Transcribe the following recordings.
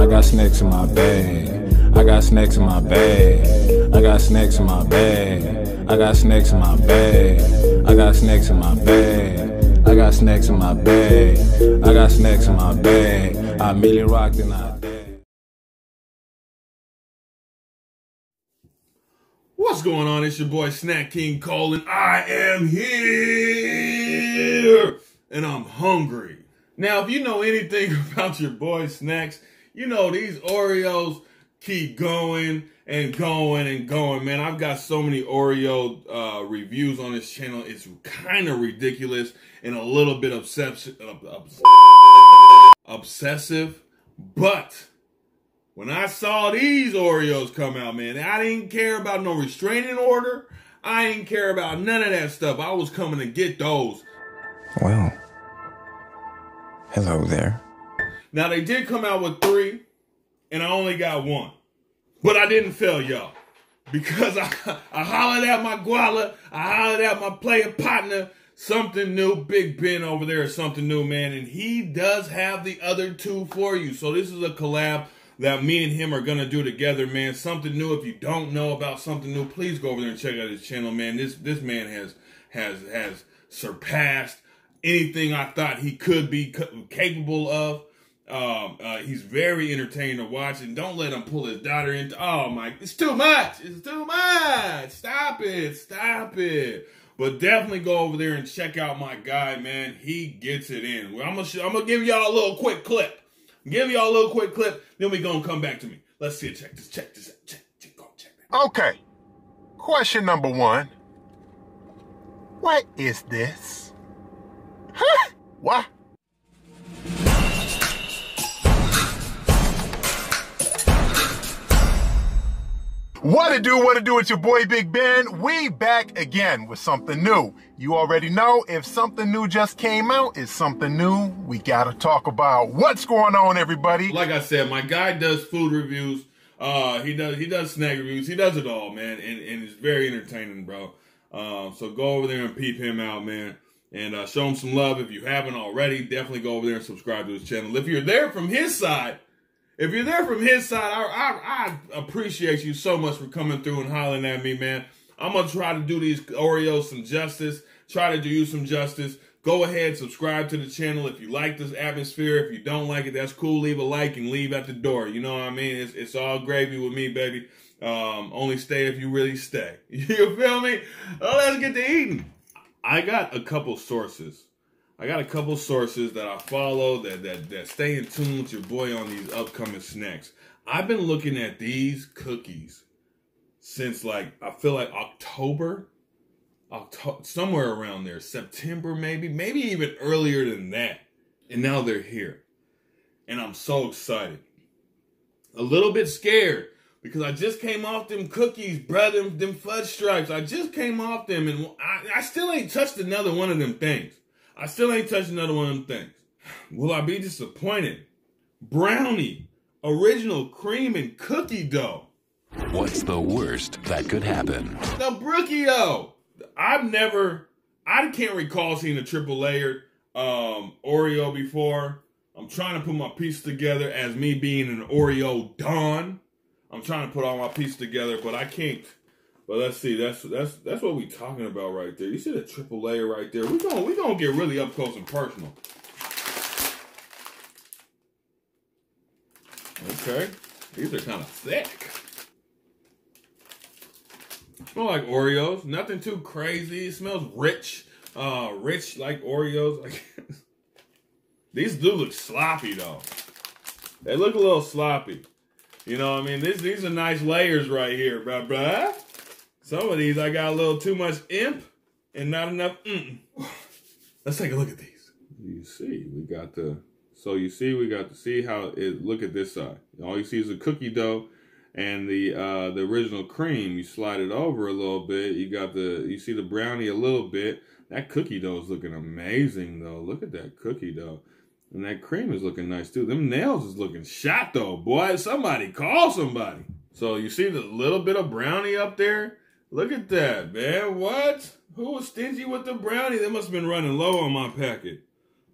I got snacks in my bag. I got snacks in my bag. I got snacks in my bag. I got snacks in my bag. I got snacks in my bag. I got snacks in my bag. I got snacks in my bag. I merely rocked and I. What's going on? It's your boy Snack King Cole. I am here and I'm hungry. Now, if you know anything about your boy Snacks, you know these Oreos keep going and going and going, man. I've got so many Oreo uh, reviews on this channel. It's kind of ridiculous and a little bit obsessive, obsessive. But when I saw these Oreos come out, man, I didn't care about no restraining order. I didn't care about none of that stuff. I was coming to get those. Well, hello there. Now they did come out with three, and I only got one. But I didn't fail y'all. Because I, I hollered at my guala, I hollered at my player partner, something new, Big Ben over there is something new, man. And he does have the other two for you. So this is a collab that me and him are gonna do together, man. Something new. If you don't know about something new, please go over there and check out his channel, man. This this man has has has surpassed anything I thought he could be capable of. Um, uh, he's very entertaining to watch, and don't let him pull his daughter into. Oh my, it's too much. It's too much. Stop it. Stop it. But definitely go over there and check out my guy, man. He gets it in. I'm gonna I'm gonna give y'all a little quick clip. Give y'all a little quick clip, then we gonna come back to me. Let's see it. Check this. Check this. Check. Check. Go. Check. Okay. Question number one. What is this? Huh? What? What to do, what to do with your boy Big Ben? We back again with something new. You already know if something new just came out, it's something new we gotta talk about. What's going on, everybody? Like I said, my guy does food reviews. Uh, he does he does snack reviews. He does it all, man, and, and it's very entertaining, bro. Um, so go over there and peep him out, man, and uh, show him some love. If you haven't already, definitely go over there and subscribe to his channel. If you're there from his side if you're there from his side, I, I, I appreciate you so much for coming through and hollering at me, man. I'm gonna try to do these Oreos some justice. Try to do you some justice. Go ahead, subscribe to the channel if you like this atmosphere. If you don't like it, that's cool. Leave a like and leave at the door. You know what I mean? It's, it's all gravy with me, baby. Um, only stay if you really stay. You feel me? Let's get to eating. I got a couple sources I got a couple sources that I follow that, that, that stay in tune with your boy on these upcoming snacks. I've been looking at these cookies since like, I feel like October, October, somewhere around there, September maybe, maybe even earlier than that. And now they're here. And I'm so excited. A little bit scared because I just came off them cookies, brother, them, them fudge stripes. I just came off them and I, I still ain't touched another one of them things. I still ain't touched another one of them things. Will I be disappointed? Brownie, original cream and cookie dough. What's the worst that could happen? The Brookie-O. I've never, I can't recall seeing a triple layered um, Oreo before. I'm trying to put my piece together as me being an Oreo Don. I'm trying to put all my pieces together, but I can't but let's see, that's that's that's what we're talking about right there. You see the triple layer right there. We're gonna we gonna get really up close and personal. Okay. These are kind of thick. Smell like Oreos. Nothing too crazy. It smells rich. Uh rich like Oreos. These do look sloppy though. They look a little sloppy. You know what I mean? This, these are nice layers right here, bruh, bruh. Some of these I got a little too much imp and not enough mm. Let's take a look at these. You see, we got the, so you see, we got to see how it, look at this side. All you see is a cookie dough and the uh, the original cream. You slide it over a little bit. You got the, you see the brownie a little bit. That cookie dough is looking amazing though. Look at that cookie dough. And that cream is looking nice too. Them nails is looking shot though. Boy, somebody call somebody. So you see the little bit of brownie up there? Look at that, man. What? Who was stingy with the brownie? They must have been running low on my packet.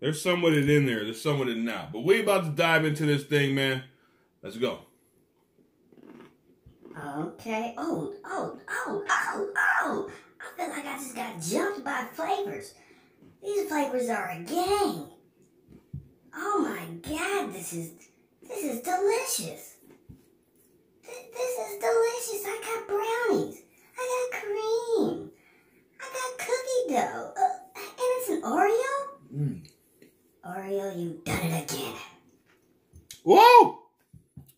There's some with it in there. There's some with it not. But we about to dive into this thing, man. Let's go. Okay. Oh, oh, oh, oh, oh. I feel like I just got jumped by flavors. These flavors are a gang. Oh my god, this is this is delicious. Th- This is delicious. I got brownies. I got cream. I got cookie dough. Uh, and it's an Oreo? Oreo, you done it again. Whoa!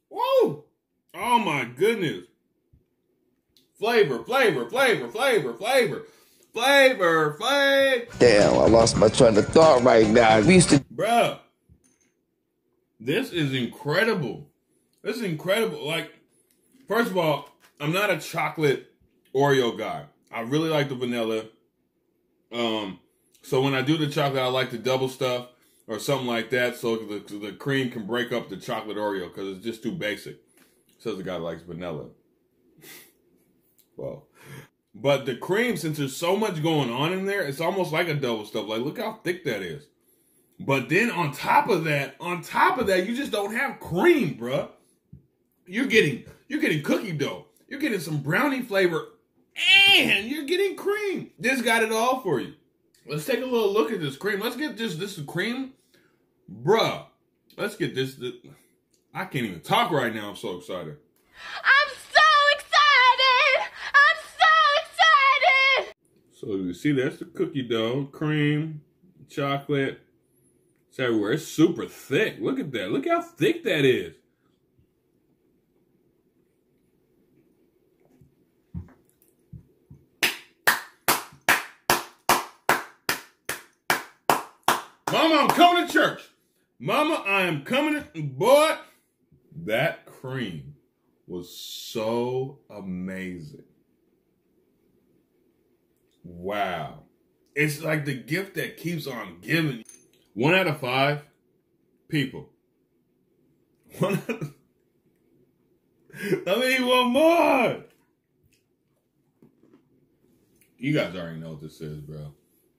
Whoa! Oh my goodness. Flavor, flavor, flavor, flavor, flavor, flavor, flavor. Damn, I lost my train of thought right now. We used to Bruh. This is incredible. This is incredible. Like, first of all, I'm not a chocolate Oreo guy. I really like the vanilla. Um, so when I do the chocolate, I like the double stuff or something like that, so the the cream can break up the chocolate Oreo because it's just too basic. Says the guy likes vanilla. well, but the cream, since there's so much going on in there, it's almost like a double stuff. Like, look how thick that is. But then on top of that, on top of that, you just don't have cream, bruh. You're getting you're getting cookie dough. You're getting some brownie flavor, and you're getting cream. This got it all for you. Let's take a little look at this cream. Let's get this this cream, bruh. Let's get this. this I can't even talk right now. I'm so excited. I'm so excited! I'm so excited! So you see, that's the cookie dough, cream, chocolate. It's everywhere. It's super thick. Look at that. Look how thick that is. Mama, I'm coming to church. Mama, I am coming to, boy, that cream was so amazing. Wow. It's like the gift that keeps on giving. One out of five people. One I mean, one more. You guys already know what this is, bro.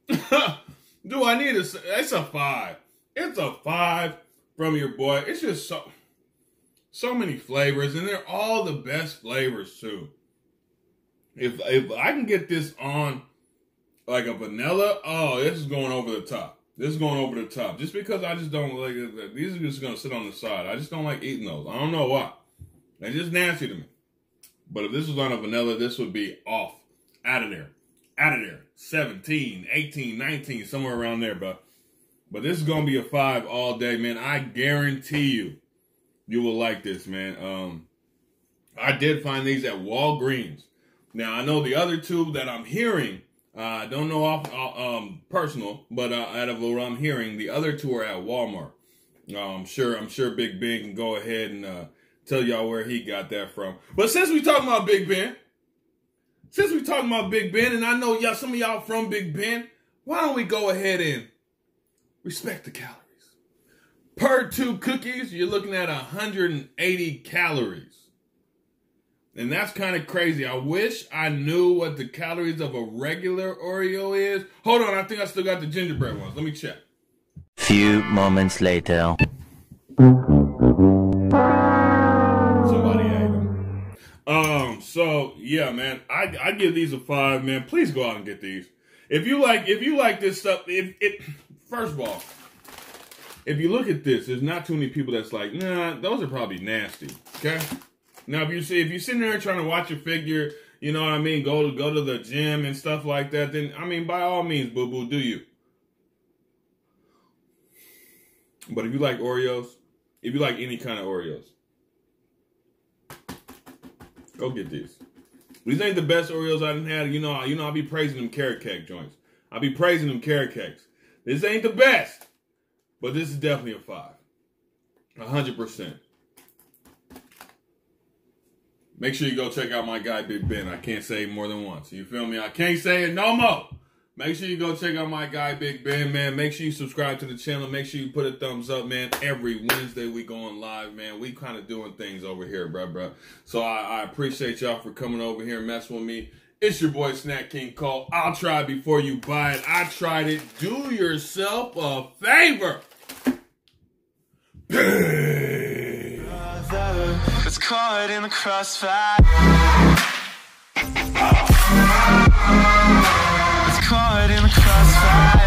Do I need a? It's a five. It's a five from your boy. It's just so, so many flavors, and they're all the best flavors too. If if I can get this on like a vanilla, oh, this is going over the top. This is going over the top. Just because I just don't like it. These are just gonna sit on the side. I just don't like eating those. I don't know why. They're just nasty to me. But if this was on a vanilla, this would be off. Out of there. Out of there. 17, 18, 19, somewhere around there, but but this is gonna be a five all day, man. I guarantee you you will like this, man. Um I did find these at Walgreens. Now I know the other two that I'm hearing. Uh, I don't know off uh, um, personal, but uh, out of what I'm hearing, the other two are at Walmart. Uh, I'm sure. I'm sure Big Ben can go ahead and uh, tell y'all where he got that from. But since we talking about Big Ben, since we're talking about Big Ben, and I know y'all, some of y'all from Big Ben, why don't we go ahead and respect the calories? Per two cookies, you're looking at 180 calories. And that's kind of crazy. I wish I knew what the calories of a regular Oreo is. Hold on, I think I still got the gingerbread ones. Let me check. Few moments later. So yeah, man, I I give these a five, man. Please go out and get these. If you like, if you like this stuff, if it first of all, if you look at this, there's not too many people that's like, nah, those are probably nasty. Okay. Now, if you see, if you're sitting there trying to watch your figure, you know what I mean, go to go to the gym and stuff like that, then I mean, by all means, boo boo, do you? But if you like Oreos, if you like any kind of Oreos, go get these. These ain't the best Oreos I done had. You know, you know, I'll be praising them carrot cake joints. I'll be praising them carrot cakes. This ain't the best, but this is definitely a five. A hundred percent. Make sure you go check out my guy Big Ben. I can't say more than once. You feel me? I can't say it no more. Make sure you go check out my guy Big Ben, man. Make sure you subscribe to the channel. Make sure you put a thumbs up, man. Every Wednesday we going live, man. We kind of doing things over here, bro, bruh. So I, I appreciate y'all for coming over here and messing with me. It's your boy Snack King Cole. I'll try before you buy it. I tried it. Do yourself a favor. It's caught in the crossfire. Crossfire.